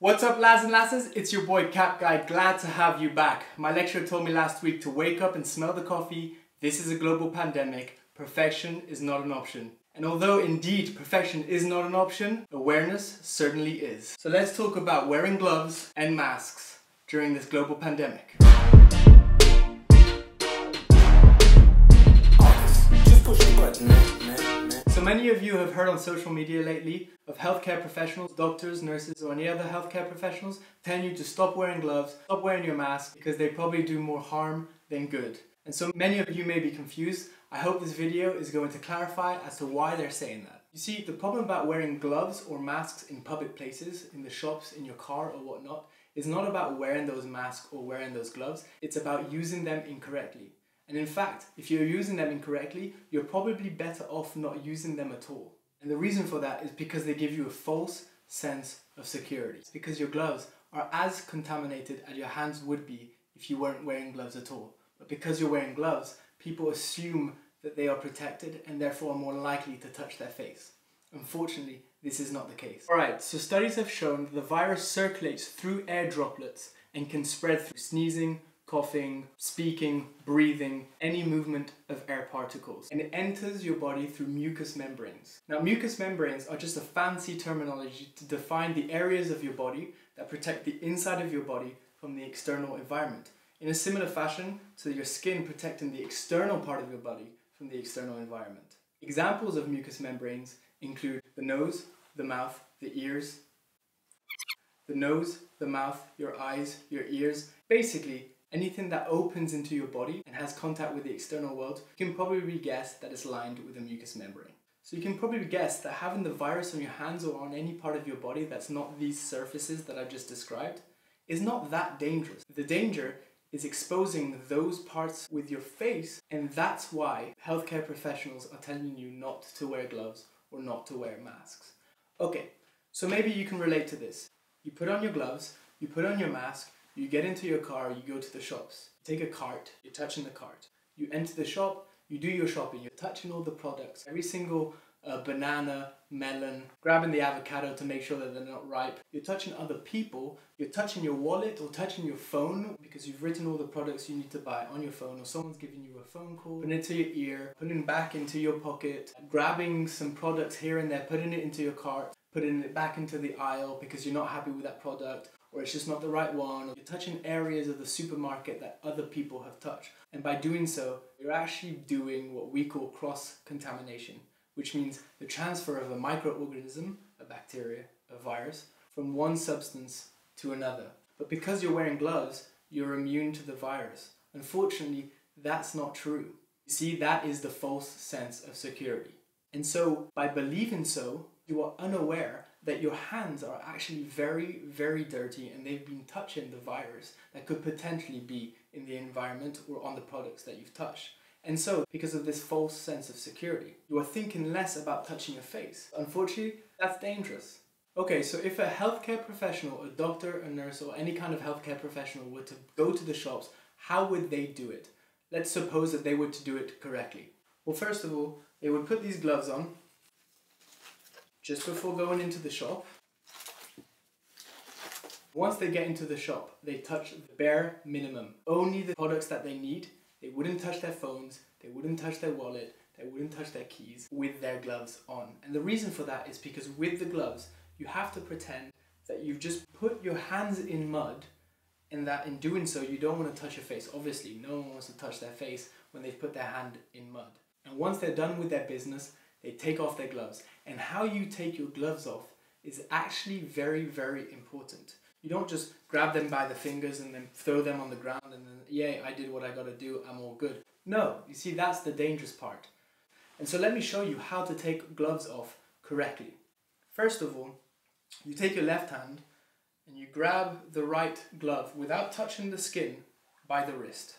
What's up lads and lasses, it's your boy Cap Guy, glad to have you back. My lecturer told me last week to wake up and smell the coffee. This is a global pandemic, perfection is not an option. And although indeed perfection is not an option, awareness certainly is. So let's talk about wearing gloves and masks during this global pandemic. So many of you have heard on social media lately of healthcare professionals, doctors, nurses, or any other healthcare professionals telling you to stop wearing gloves, stop wearing your mask, because they probably do more harm than good. And so many of you may be confused. I hope this video is going to clarify as to why they're saying that. You see, the problem about wearing gloves or masks in public places, in the shops, in your car or whatnot, is not about wearing those masks or wearing those gloves, it's about using them incorrectly. And in fact, if you're using them incorrectly, you're probably better off not using them at all. And the reason for that is because they give you a false sense of security. It's because your gloves are as contaminated as your hands would be if you weren't wearing gloves at all. But because you're wearing gloves, people assume that they are protected and therefore are more likely to touch their face. Unfortunately, this is not the case. Alright, so studies have shown that the virus circulates through air droplets and can spread through sneezing, coughing, speaking, breathing, any movement of air particles. And it enters your body through mucous membranes. Now, mucous membranes are just a fancy terminology to define the areas of your body that protect the inside of your body from the external environment. In a similar fashion to your skin protecting the external part of your body from the external environment. Examples of mucous membranes include the nose, the mouth, the ears, the nose, the mouth, your eyes, your ears, basically Anything that opens into your body and has contact with the external world, you can probably guess that it's lined with a mucous membrane. So you can probably guess that having the virus on your hands or on any part of your body that's not these surfaces that I've just described is not that dangerous. The danger is exposing those parts with your face and that's why healthcare professionals are telling you not to wear gloves or not to wear masks. Okay, so maybe you can relate to this. You put on your gloves, you put on your mask, you get into your car, you go to the shops. You take a cart, you're touching the cart. You enter the shop, you do your shopping, you're touching all the products. Every single uh, banana, melon, grabbing the avocado to make sure that they're not ripe. You're touching other people, you're touching your wallet or touching your phone because you've written all the products you need to buy on your phone or someone's giving you a phone call, putting it to your ear, putting it back into your pocket, grabbing some products here and there, putting it into your cart, putting it back into the aisle because you're not happy with that product or it's just not the right one. Or you're touching areas of the supermarket that other people have touched. And by doing so, you're actually doing what we call cross contamination, which means the transfer of a microorganism, a bacteria, a virus, from one substance to another. But because you're wearing gloves, you're immune to the virus. Unfortunately, that's not true. You see, that is the false sense of security. And so, by believing so, you are unaware that your hands are actually very, very dirty and they've been touching the virus that could potentially be in the environment or on the products that you've touched. And so, because of this false sense of security, you are thinking less about touching your face. Unfortunately, that's dangerous. Okay, so if a healthcare professional, a doctor, a nurse, or any kind of healthcare professional were to go to the shops, how would they do it? Let's suppose that they were to do it correctly. Well, first of all, they would put these gloves on, just before going into the shop. Once they get into the shop, they touch the bare minimum. Only the products that they need. They wouldn't touch their phones, they wouldn't touch their wallet, they wouldn't touch their keys with their gloves on. And the reason for that is because with the gloves, you have to pretend that you've just put your hands in mud and that in doing so you don't want to touch your face. Obviously, no one wants to touch their face when they've put their hand in mud. And once they're done with their business, they take off their gloves. And how you take your gloves off is actually very, very important. You don't just grab them by the fingers and then throw them on the ground and then, yeah, I did what I gotta do, I'm all good. No, you see, that's the dangerous part. And so let me show you how to take gloves off correctly. First of all, you take your left hand and you grab the right glove without touching the skin by the wrist.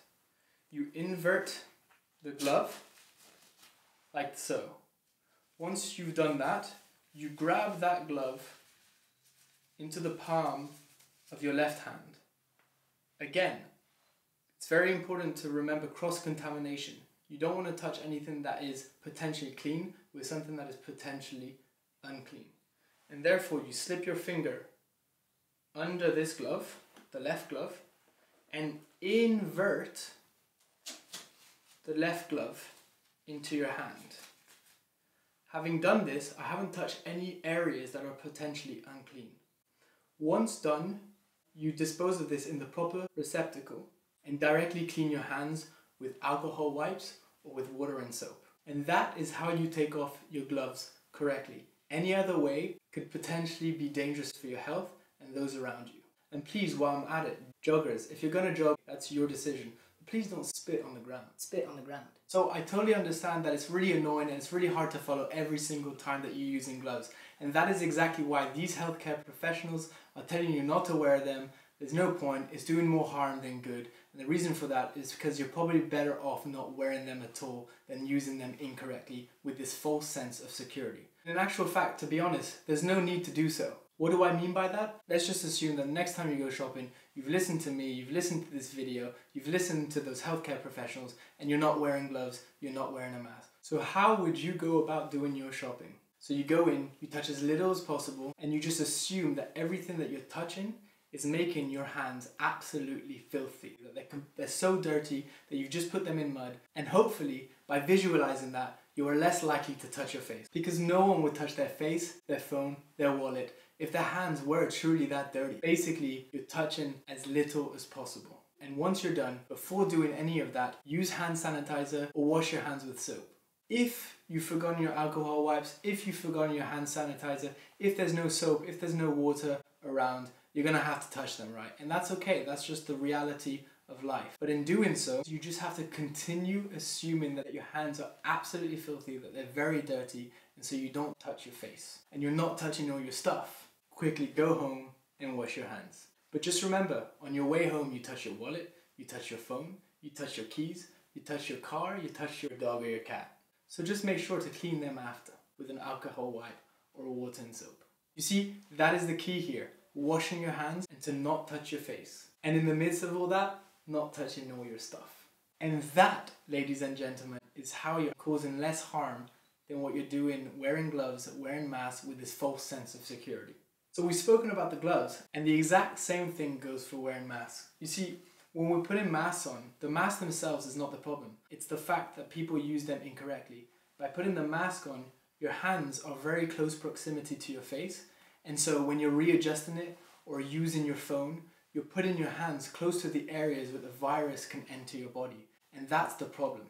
You invert the glove like so. Once you've done that, you grab that glove into the palm of your left hand. Again, it's very important to remember cross contamination. You don't want to touch anything that is potentially clean with something that is potentially unclean. And therefore, you slip your finger under this glove, the left glove, and invert the left glove into your hand. Having done this, I haven't touched any areas that are potentially unclean. Once done, you dispose of this in the proper receptacle and directly clean your hands with alcohol wipes or with water and soap. And that is how you take off your gloves correctly. Any other way could potentially be dangerous for your health and those around you. And please, while I'm at it, joggers, if you're gonna jog, that's your decision. Please don't spit on the ground. Spit on the ground. So I totally understand that it's really annoying and it's really hard to follow every single time that you're using gloves. And that is exactly why these healthcare professionals are telling you not to wear them. There's no point, it's doing more harm than good. And the reason for that is because you're probably better off not wearing them at all than using them incorrectly with this false sense of security. In actual fact, to be honest, there's no need to do so. What do I mean by that? Let's just assume that next time you go shopping, you've listened to me, you've listened to this video, you've listened to those healthcare professionals, and you're not wearing gloves, you're not wearing a mask. So how would you go about doing your shopping? So you go in, you touch as little as possible, and you just assume that everything that you're touching is making your hands absolutely filthy. That they're, they're so dirty that you've just put them in mud. And hopefully, by visualizing that, you are less likely to touch your face. Because no one would touch their face, their phone, their wallet, if their hands were truly that dirty. Basically, you're touching as little as possible. And once you're done, before doing any of that, use hand sanitizer or wash your hands with soap. If you've forgotten your alcohol wipes, if you've forgotten your hand sanitizer, if there's no soap, if there's no water around, you're gonna have to touch them, right? And that's okay, that's just the reality of life. But in doing so, you just have to continue assuming that your hands are absolutely filthy, that they're very dirty, and so you don't touch your face. And you're not touching all your stuff quickly go home and wash your hands. But just remember, on your way home, you touch your wallet, you touch your phone, you touch your keys, you touch your car, you touch your dog or your cat. So just make sure to clean them after with an alcohol wipe or a water and soap. You see, that is the key here washing your hands and to not touch your face. And in the midst of all that, not touching all your stuff. And that, ladies and gentlemen, is how you're causing less harm than what you're doing wearing gloves, wearing masks with this false sense of security. So we've spoken about the gloves, and the exact same thing goes for wearing masks. You see, when we're putting masks on, the masks themselves is not the problem. It's the fact that people use them incorrectly. By putting the mask on, your hands are very close proximity to your face, and so when you're readjusting it or using your phone, you're putting your hands close to the areas where the virus can enter your body. And that's the problem.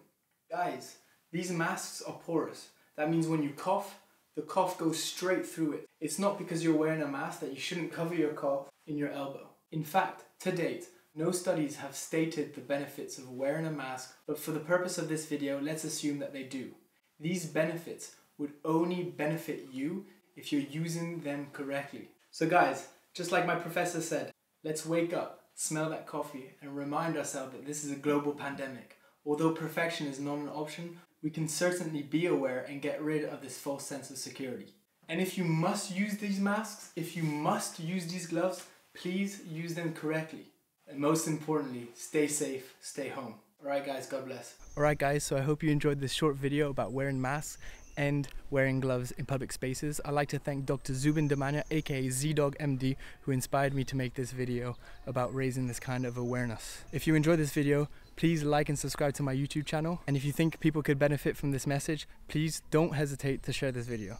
Guys, these masks are porous. That means when you cough, the cough goes straight through it. It's not because you're wearing a mask that you shouldn't cover your cough in your elbow. In fact, to date, no studies have stated the benefits of wearing a mask, but for the purpose of this video, let's assume that they do. These benefits would only benefit you if you're using them correctly. So guys, just like my professor said, let's wake up, smell that coffee, and remind ourselves that this is a global pandemic. Although perfection is not an option, we can certainly be aware and get rid of this false sense of security. And if you must use these masks, if you must use these gloves, please use them correctly. And most importantly, stay safe, stay home. Alright guys, God bless. Alright guys, so I hope you enjoyed this short video about wearing masks and wearing gloves in public spaces. I'd like to thank Dr. Zubin Damania, aka ZDog MD, who inspired me to make this video about raising this kind of awareness. If you enjoyed this video, please like and subscribe to my YouTube channel. And if you think people could benefit from this message, please don't hesitate to share this video.